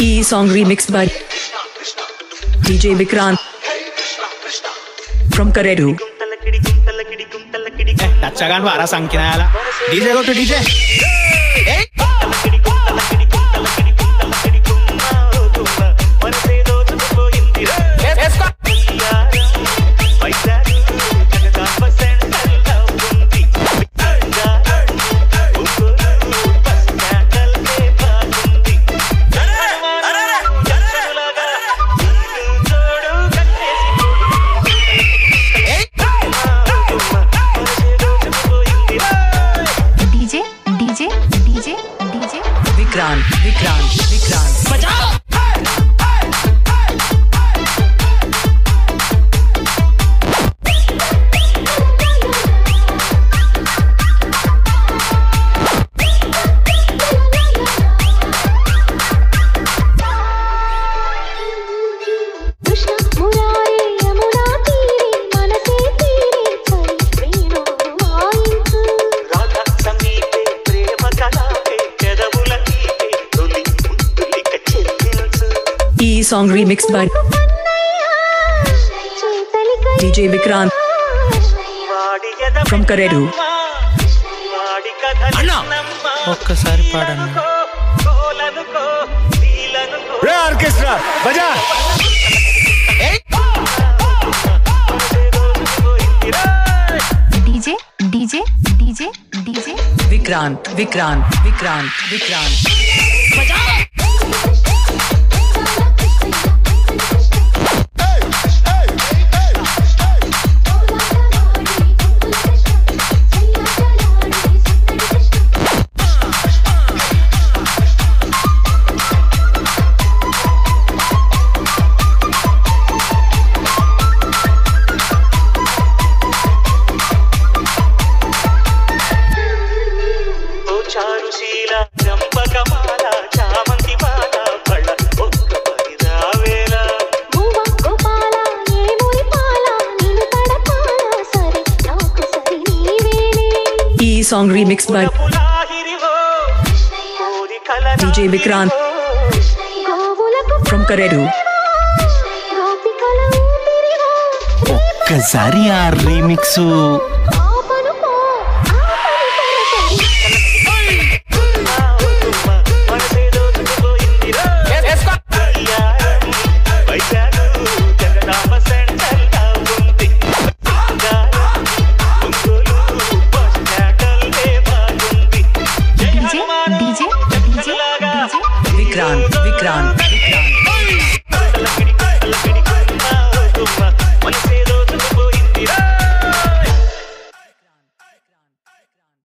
E song remixed by DJ Vikran from Karedu. That's a gun, Vara Sankinala. DJ go to DJ. Hey! Vikrant, Vikrant, Vikrant. song remixed by చేతలిక DJ Vikrant వాడి ఎద from Karedu. వాడి కథ అన్నా. ఒక్కసారి పాడన్నా కోలనుకో నీలనుకో రే orchestra బజా DJ, DJ, DJ, DJ. Vikrant, Vikrant, Vikrant, Vikrant. Oh song remix by DJ Vikrant from Karedu. ఒక్కసారి ఆ remix Vikrant, Vikrant.